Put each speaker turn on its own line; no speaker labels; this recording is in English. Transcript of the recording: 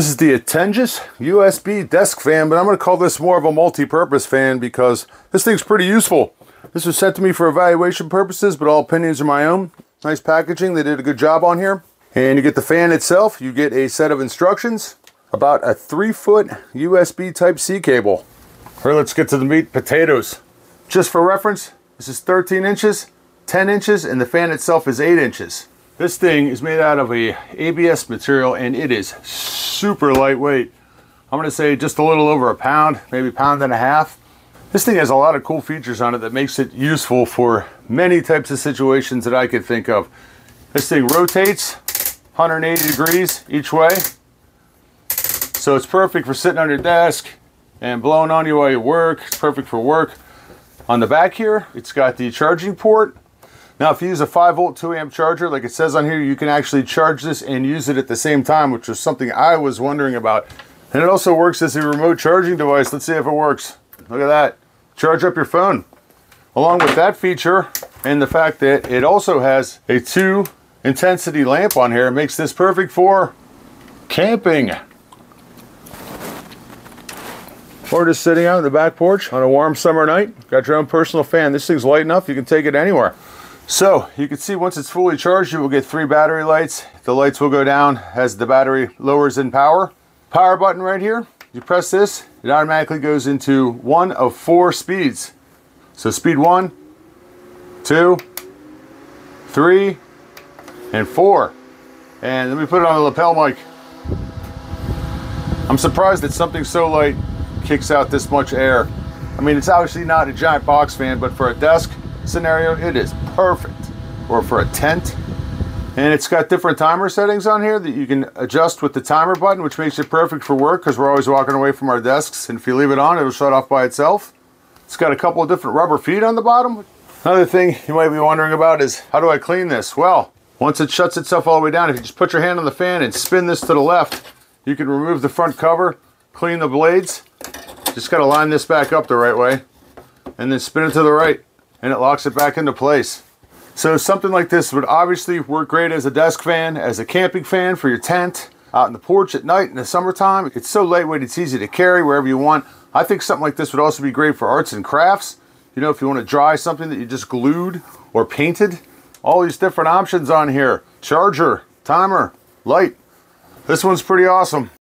This is the ATEngeus USB desk fan, but I'm going to call this more of a multi-purpose fan because this thing's pretty useful. This was sent to me for evaluation purposes, but all opinions are my own. Nice packaging. They did a good job on here. And you get the fan itself. You get a set of instructions about a three foot USB type C cable. All right, let's get to the meat potatoes. Just for reference, this is 13 inches, 10 inches, and the fan itself is 8 inches. This thing is made out of a ABS material and it is super lightweight. I'm to say just a little over a pound, maybe pound and a half. This thing has a lot of cool features on it that makes it useful for many types of situations that I could think of. This thing rotates 180 degrees each way. So it's perfect for sitting on your desk and blowing on you while you work. It's perfect for work. On the back here, it's got the charging port. Now, if you use a 5 volt 2 amp charger, like it says on here, you can actually charge this and use it at the same time, which was something I was wondering about. And it also works as a remote charging device. Let's see if it works. Look at that. Charge up your phone. Along with that feature and the fact that it also has a 2 intensity lamp on here, it makes this perfect for camping. Or just sitting out on the back porch on a warm summer night. Got your own personal fan. This thing's light enough, you can take it anywhere. So you can see once it's fully charged, you will get three battery lights. The lights will go down as the battery lowers in power. Power button right here. You press this, it automatically goes into one of four speeds. So speed one, two, three, and four. And let me put it on the lapel mic. I'm surprised that something so light kicks out this much air. I mean, it's obviously not a giant box fan, but for a desk scenario, it is perfect. Or for a tent. And it's got different timer settings on here that you can adjust with the timer button, which makes it perfect for work because we're always walking away from our desks. And if you leave it on, it'll shut off by itself. It's got a couple of different rubber feet on the bottom. Another thing you might be wondering about is how do I clean this? Well, once it shuts itself all the way down, if you just put your hand on the fan and spin this to the left, you can remove the front cover, clean the blades, just got to line this back up the right way and then spin it to the right and it locks it back into place. So something like this would obviously work great as a desk fan, as a camping fan for your tent, out in the porch at night in the summertime. It's so lightweight, it's easy to carry wherever you want. I think something like this would also be great for arts and crafts. You know, if you want to dry something that you just glued or painted, all these different options on here. Charger, timer, light. This one's pretty awesome.